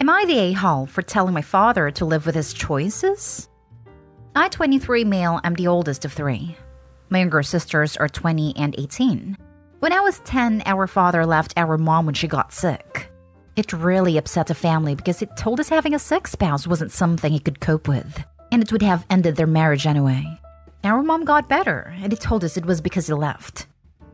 Am I the a hole for telling my father to live with his choices? I, 23 male, I'm the oldest of three. My younger sisters are 20 and 18. When I was 10, our father left our mom when she got sick. It really upset the family because it told us having a sick spouse wasn't something he could cope with, and it would have ended their marriage anyway. Our mom got better, and he told us it was because he left.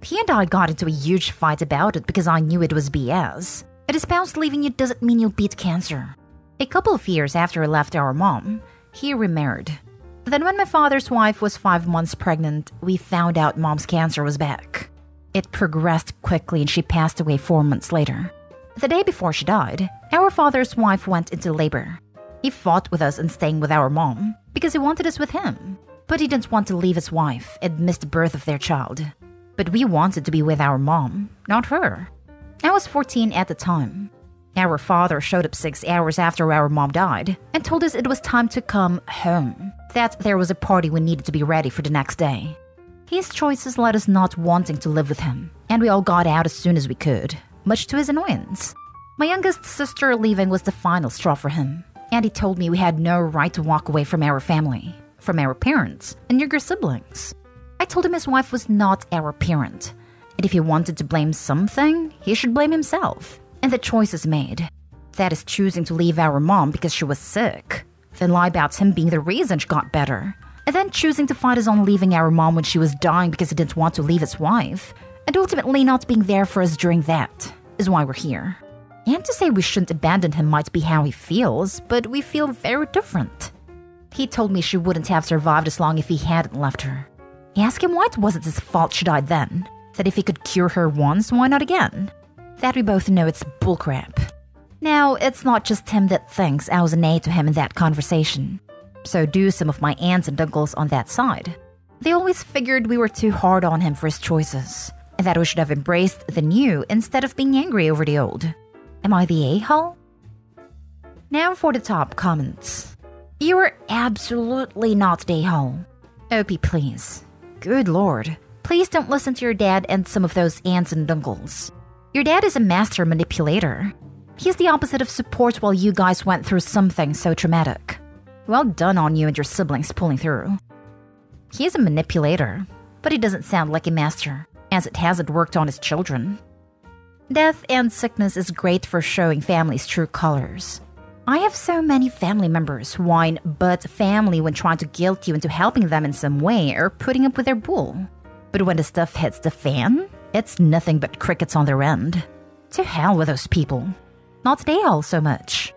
He and I got into a huge fight about it because I knew it was BS. A spouse leaving you doesn't mean you'll beat cancer. A couple of years after he left our mom, he remarried. Then, when my father's wife was five months pregnant, we found out mom's cancer was back. It progressed quickly and she passed away four months later. The day before she died, our father's wife went into labor. He fought with us and staying with our mom because he wanted us with him. But he didn't want to leave his wife and miss the birth of their child. But we wanted to be with our mom, not her. I was 14 at the time. Our father showed up six hours after our mom died and told us it was time to come home, that there was a party we needed to be ready for the next day. His choices led us not wanting to live with him, and we all got out as soon as we could, much to his annoyance. My youngest sister leaving was the final straw for him, and he told me we had no right to walk away from our family, from our parents, and younger siblings. I told him his wife was not our parent, and if he wanted to blame something, he should blame himself. And the choice is made. That is choosing to leave our mom because she was sick, then lie about him being the reason she got better, and then choosing to fight his own leaving our mom when she was dying because he didn't want to leave his wife, and ultimately not being there for us during that, is why we're here. And to say we shouldn't abandon him might be how he feels, but we feel very different. He told me she wouldn't have survived as long if he hadn't left her. I asked him why it wasn't his fault she died then. That if he could cure her once, why not again? That we both know it's bullcrap. Now, it's not just him that thinks I was an aid to him in that conversation. So do some of my aunts and uncles on that side. They always figured we were too hard on him for his choices, and that we should have embraced the new instead of being angry over the old. Am I the a hole? Now for the top comments. You are absolutely not the a hole. OP, please. Good lord. Please don't listen to your dad and some of those aunts and uncles. Your dad is a master manipulator. He's the opposite of support while you guys went through something so traumatic. Well done on you and your siblings pulling through. He is a manipulator, but he doesn't sound like a master, as it hasn't worked on his children. Death and sickness is great for showing families' true colors. I have so many family members who whine but family when trying to guilt you into helping them in some way or putting up with their bull. But when the stuff hits the fan, it's nothing but crickets on their end. To hell with those people. Not all so much.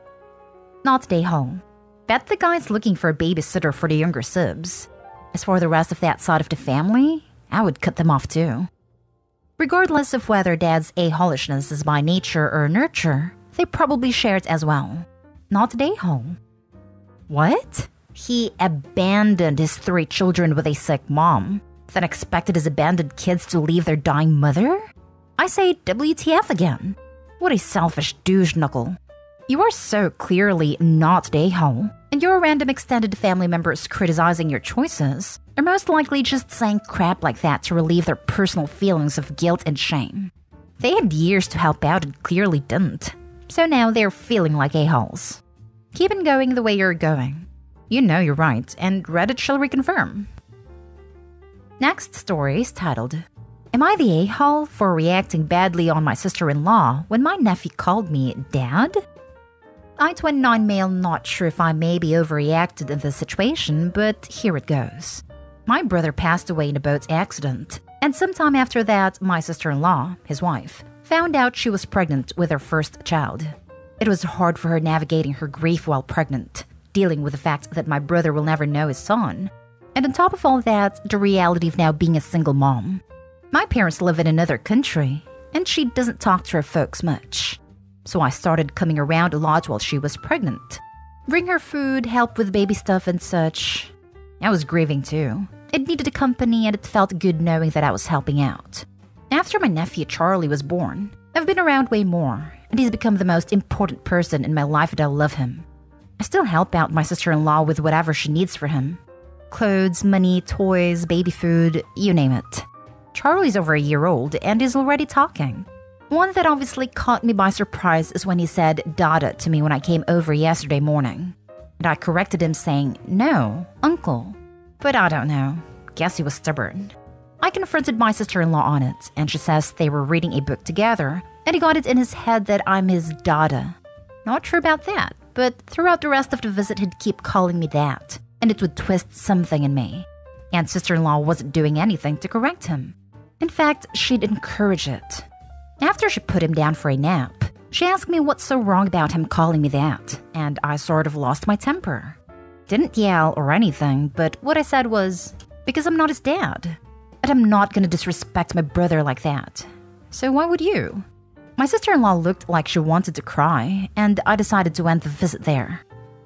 Not all. Bet the guy's looking for a babysitter for the younger sibs. As for the rest of that side of the family, I would cut them off too. Regardless of whether dad's a-holishness is by nature or nurture, they probably share it as well. Not hole. What? He abandoned his three children with a sick mom then expected his abandoned kids to leave their dying mother? I say WTF again. What a selfish douche knuckle. You are so clearly not a hole, and your random extended family members criticizing your choices are most likely just saying crap like that to relieve their personal feelings of guilt and shame. They had years to help out and clearly didn't, so now they're feeling like a-holes. Keep on going the way you're going. You know you're right, and Reddit shall reconfirm. Next story is titled Am I the a hole for reacting badly on my sister in law when my nephew called me dad? I 29 male, not sure if I maybe overreacted in this situation, but here it goes. My brother passed away in a boat accident, and sometime after that, my sister in law, his wife, found out she was pregnant with her first child. It was hard for her navigating her grief while pregnant, dealing with the fact that my brother will never know his son, and on top of all that, the reality of now being a single mom. My parents live in another country, and she doesn't talk to her folks much. So I started coming around a lot while she was pregnant. Bring her food, help with baby stuff, and such. I was grieving too. It needed a company, and it felt good knowing that I was helping out. After my nephew Charlie was born, I've been around way more, and he's become the most important person in my life, and I love him. I still help out my sister in law with whatever she needs for him, clothes, money, toys, baby food, you name it. Charlie's over a year old and is already talking. One that obviously caught me by surprise is when he said Dada to me when I came over yesterday morning. And I corrected him saying, No, Uncle. But I don't know. Guess he was stubborn. I confronted my sister in law on it, and she says they were reading a book together, and he got it in his head that I'm his Dada. Not sure about that, but throughout the rest of the visit, he'd keep calling me that, and it would twist something in me. And sister in law wasn't doing anything to correct him. In fact, she'd encourage it. After she put him down for a nap, she asked me what's so wrong about him calling me that, and I sort of lost my temper. Didn't yell or anything, but what I said was, because I'm not his dad. And I'm not gonna disrespect my brother like that. So why would you? My sister in law looked like she wanted to cry, and I decided to end the visit there.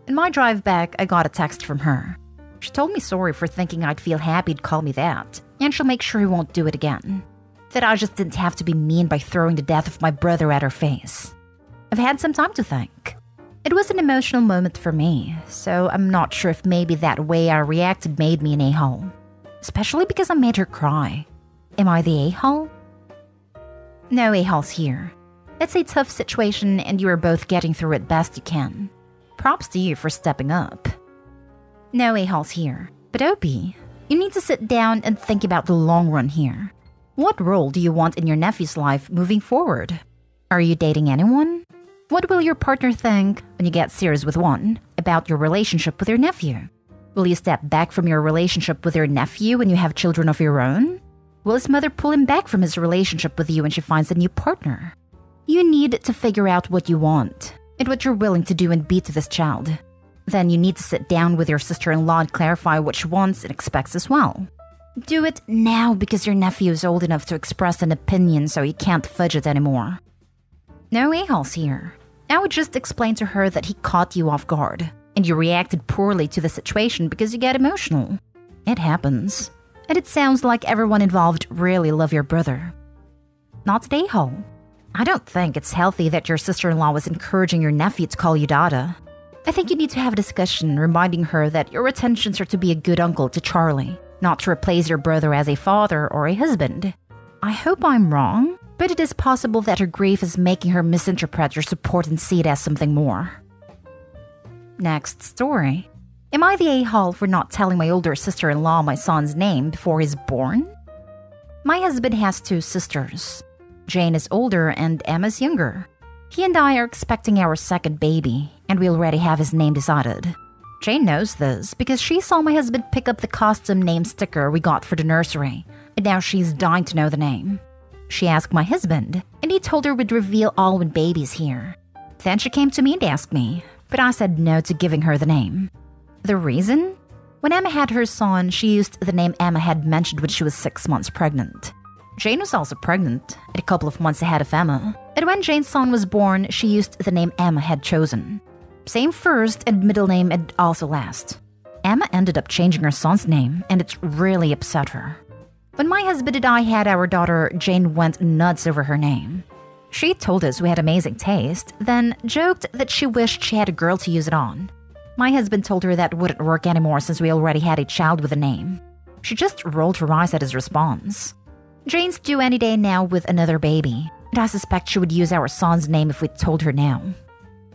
In my drive back, I got a text from her. She told me sorry for thinking I'd feel happy to call me that, and she'll make sure he won't do it again. That I just didn't have to be mean by throwing the death of my brother at her face. I've had some time to think. It was an emotional moment for me, so I'm not sure if maybe that way I reacted made me an a hole especially because I made her cry. Am I the a hole? No a holes here. It's a tough situation, and you are both getting through it best you can. Props to you for stepping up. No a holes here. But Opie, you need to sit down and think about the long run here. What role do you want in your nephew's life moving forward? Are you dating anyone? What will your partner think when you get serious with one about your relationship with your nephew? Will you step back from your relationship with your nephew when you have children of your own? Will his mother pull him back from his relationship with you when she finds a new partner? You need to figure out what you want and what you're willing to do and be to this child. Then you need to sit down with your sister in law and clarify what she wants and expects as well. Do it now because your nephew is old enough to express an opinion so he can't fudge it anymore. No a-holes here. I would just explain to her that he caught you off guard and you reacted poorly to the situation because you get emotional. It happens. And it sounds like everyone involved really love your brother. Not Ho. I don't think it's healthy that your sister in law was encouraging your nephew to call you Dada. I think you need to have a discussion reminding her that your intentions are to be a good uncle to Charlie, not to replace your brother as a father or a husband. I hope I'm wrong, but it is possible that her grief is making her misinterpret your support and see it as something more. Next story. Am I the a hole for not telling my older sister in law my son's name before he's born? My husband has two sisters. Jane is older and Emma's younger. He and I are expecting our second baby, and we already have his name decided. Jane knows this because she saw my husband pick up the costume name sticker we got for the nursery, and now she's dying to know the name. She asked my husband, and he told her we'd reveal all when baby's here. Then she came to me and asked me, but I said no to giving her the name. The reason? When Emma had her son, she used the name Emma had mentioned when she was six months pregnant. Jane was also pregnant, a couple of months ahead of Emma, and when Jane's son was born, she used the name Emma had chosen. Same first and middle name and also last. Emma ended up changing her son's name, and it really upset her. When my husband and I had our daughter, Jane went nuts over her name. She told us we had amazing taste, then joked that she wished she had a girl to use it on. My husband told her that wouldn't work anymore since we already had a child with a name. She just rolled her eyes at his response. Jane's due any day now with another baby, and I suspect she would use our son's name if we told her now.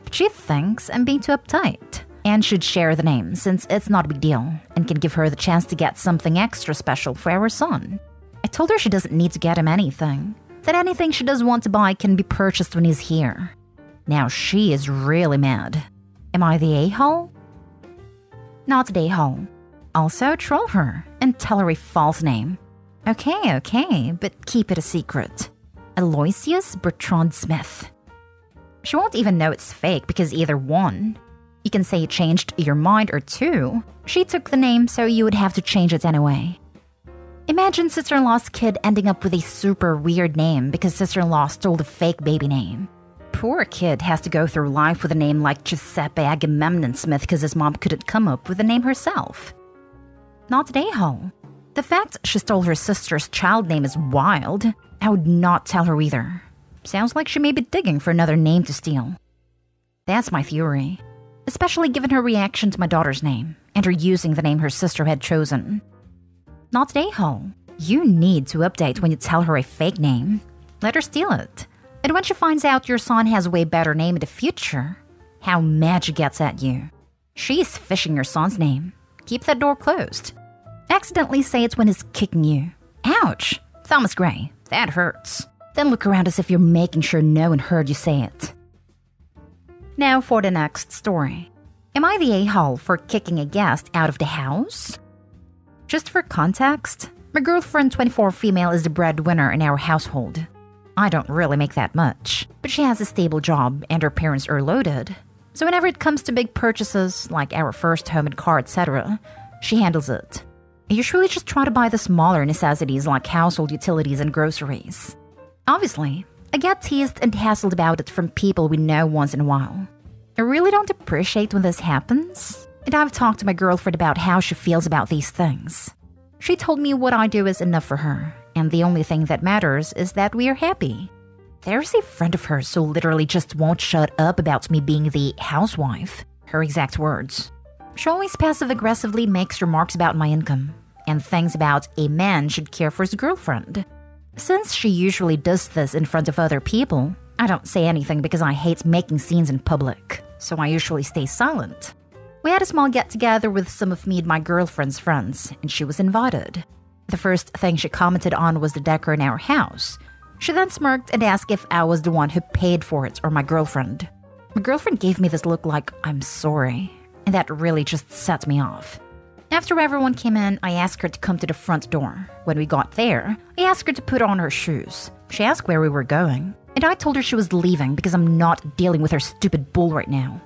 But she thinks I'm being too uptight and should share the name since it's not a big deal and can give her the chance to get something extra special for our son. I told her she doesn't need to get him anything, that anything she does want to buy can be purchased when he's here. Now she is really mad. Am I the a hole? Not the a hole. Also, troll her and tell her a false name. Okay, okay, but keep it a secret. Aloysius Bertrand Smith. She won't even know it's fake because either one, you can say you changed your mind, or two, she took the name so you would have to change it anyway. Imagine sister in law's kid ending up with a super weird name because sister in law stole the fake baby name. Poor kid has to go through life with a name like Giuseppe Agamemnon Smith because his mom couldn't come up with a name herself. Not a hole. The fact she stole her sister's child name is wild. I would not tell her either. Sounds like she may be digging for another name to steal. That's my theory, especially given her reaction to my daughter's name and her using the name her sister had chosen. Not a hole. You need to update when you tell her a fake name. Let her steal it. And when she finds out your son has a way better name in the future, how mad she gets at you. She's fishing your son's name. Keep that door closed. Accidentally say it's when he's kicking you. Ouch! Thomas Gray, that hurts. Then look around as if you're making sure no one heard you say it. Now for the next story. Am I the a hole for kicking a guest out of the house? Just for context, my girlfriend, 24 female, is the breadwinner in our household. I don't really make that much, but she has a stable job and her parents are loaded. So whenever it comes to big purchases, like our first home and car, etc., she handles it. Usually just try to buy the smaller necessities like household utilities and groceries. Obviously, I get teased and hassled about it from people we know once in a while. I really don't appreciate when this happens, and I've talked to my girlfriend about how she feels about these things. She told me what I do is enough for her, and the only thing that matters is that we are happy. There's a friend of hers who literally just won't shut up about me being the housewife, her exact words. She always passive aggressively makes remarks about my income, and things about a man should care for his girlfriend. Since she usually does this in front of other people, I don't say anything because I hate making scenes in public, so I usually stay silent. We had a small get together with some of me and my girlfriend's friends, and she was invited. The first thing she commented on was the decor in our house. She then smirked and asked if I was the one who paid for it or my girlfriend. My girlfriend gave me this look like, I'm sorry, and that really just set me off. After everyone came in, I asked her to come to the front door. When we got there, I asked her to put on her shoes. She asked where we were going, and I told her she was leaving because I'm not dealing with her stupid bull right now.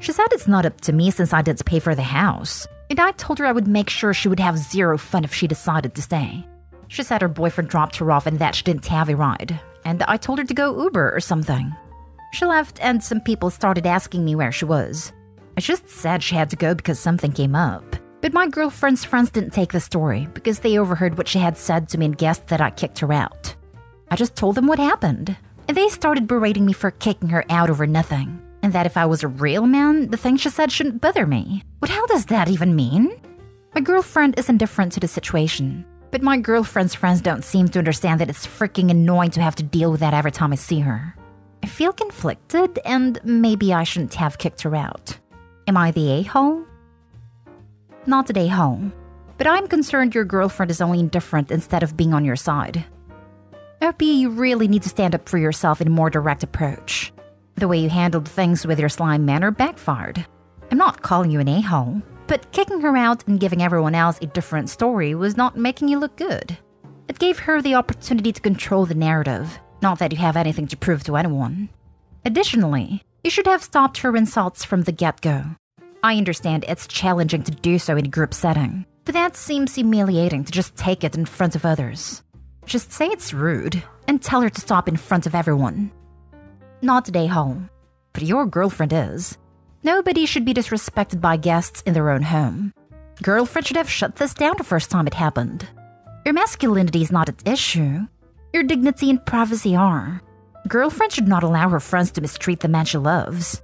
She said it's not up to me since I didn't pay for the house, and I told her I would make sure she would have zero fun if she decided to stay. She said her boyfriend dropped her off and that she didn't have a ride, and I told her to go Uber or something. She left, and some people started asking me where she was. I just said she had to go because something came up. But my girlfriend's friends didn't take the story because they overheard what she had said to me and guessed that I kicked her out. I just told them what happened, and they started berating me for kicking her out over nothing, and that if I was a real man, the thing she said shouldn't bother me. What hell does that even mean? My girlfriend is indifferent to the situation, but my girlfriend's friends don't seem to understand that it's freaking annoying to have to deal with that every time I see her. I feel conflicted, and maybe I shouldn't have kicked her out. Am I the a hole? Not today home, but I'm concerned your girlfriend is only indifferent instead of being on your side. OP, you really need to stand up for yourself in a more direct approach. The way you handled things with your slime manner backfired. I'm not calling you an a hole, but kicking her out and giving everyone else a different story was not making you look good. It gave her the opportunity to control the narrative, not that you have anything to prove to anyone. Additionally, you should have stopped her insults from the get go. I understand it's challenging to do so in a group setting, but that seems humiliating to just take it in front of others. Just say it's rude and tell her to stop in front of everyone. Not today, home, but your girlfriend is. Nobody should be disrespected by guests in their own home. Girlfriend should have shut this down the first time it happened. Your masculinity is not at issue. Your dignity and privacy are. Girlfriend should not allow her friends to mistreat the man she loves.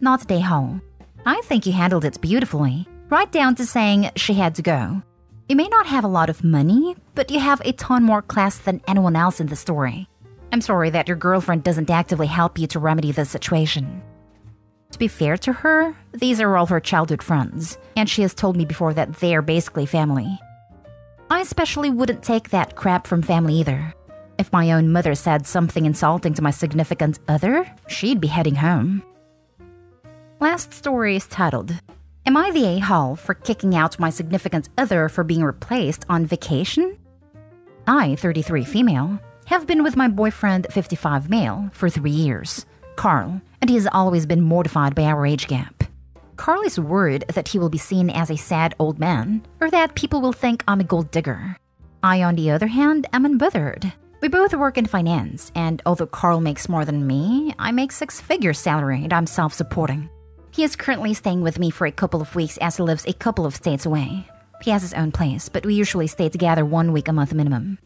Not home. I think you handled it beautifully, right down to saying she had to go. You may not have a lot of money, but you have a ton more class than anyone else in the story. I'm sorry that your girlfriend doesn't actively help you to remedy the situation. To be fair to her, these are all her childhood friends, and she has told me before that they are basically family. I especially wouldn't take that crap from family either. If my own mother said something insulting to my significant other, she'd be heading home. Last story is titled Am I the a hole for kicking out my significant other for being replaced on vacation? I, 33 female, have been with my boyfriend, 55 male, for three years, Carl, and he has always been mortified by our age gap. Carl is worried that he will be seen as a sad old man, or that people will think I'm a gold digger. I, on the other hand, am unbothered. We both work in finance, and although Carl makes more than me, I make six figures salary and I'm self supporting. He is currently staying with me for a couple of weeks as he lives a couple of states away. He has his own place, but we usually stay together one week a month minimum.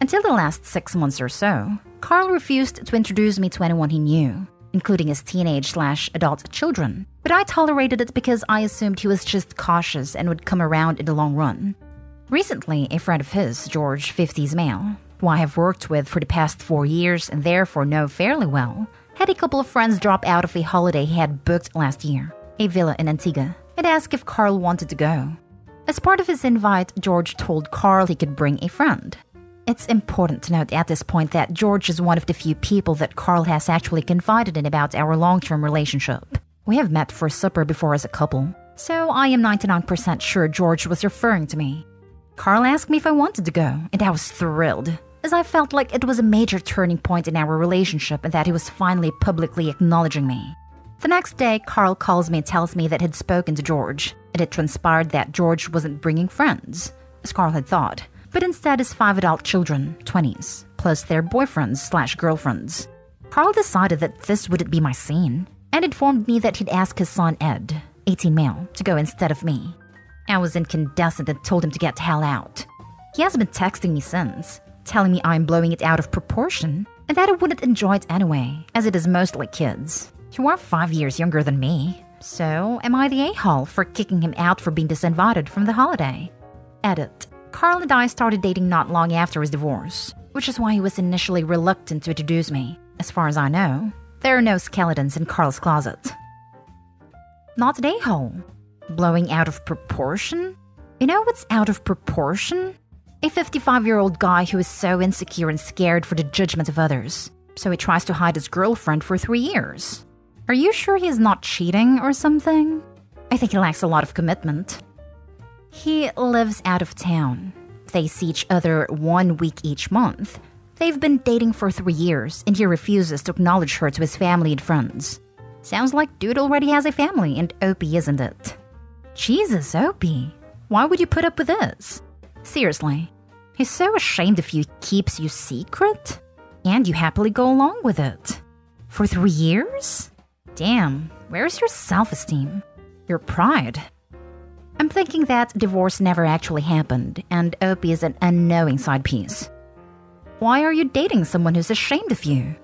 Until the last six months or so, Carl refused to introduce me to anyone he knew, including his teenage slash adult children. But I tolerated it because I assumed he was just cautious and would come around in the long run. Recently, a friend of his, George, 50s male, who I have worked with for the past four years and therefore know fairly well, had a couple of friends drop out of a holiday he had booked last year, a villa in Antigua, and asked if Carl wanted to go. As part of his invite, George told Carl he could bring a friend. It's important to note at this point that George is one of the few people that Carl has actually confided in about our long term relationship. We have met for supper before as a couple, so I am 99% sure George was referring to me. Carl asked me if I wanted to go, and I was thrilled, as I felt like it was a major turning point in our relationship and that he was finally publicly acknowledging me. The next day, Carl calls me and tells me that he'd spoken to George. And it had transpired that George wasn't bringing friends, as Carl had thought, but instead his five adult children, 20s, plus their boyfriends slash girlfriends. Carl decided that this wouldn't be my scene, and informed me that he'd ask his son Ed, 18 male, to go instead of me. I was incandescent and told him to get the hell out. He has been texting me since, telling me I'm blowing it out of proportion, and that I wouldn't enjoy it anyway, as it is mostly kids. who are five years younger than me, so am I the a hole for kicking him out for being disinvited from the holiday? Edit. Carl and I started dating not long after his divorce, which is why he was initially reluctant to introduce me. As far as I know, there are no skeletons in Carl's closet. Not a hole. Blowing out of proportion? You know what's out of proportion? A 55 year old guy who is so insecure and scared for the judgment of others, so he tries to hide his girlfriend for three years. Are you sure he is not cheating or something? I think he lacks a lot of commitment. He lives out of town. They see each other one week each month. They've been dating for three years, and he refuses to acknowledge her to his family and friends. Sounds like dude already has a family, and Opie isn't it? Jesus, Opie, why would you put up with this? Seriously, he's so ashamed if you keeps you secret, and you happily go along with it. For three years? Damn, where's your self esteem? Your pride? I'm thinking that divorce never actually happened, and Opie is an unknowing side piece. Why are you dating someone who's ashamed of you?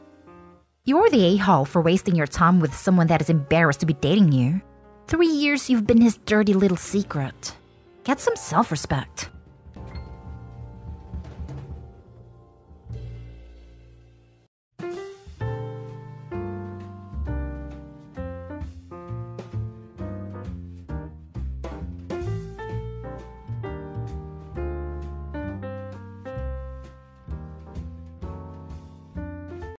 You're the a hole for wasting your time with someone that is embarrassed to be dating you. Three years you've been his dirty little secret. Get some self respect.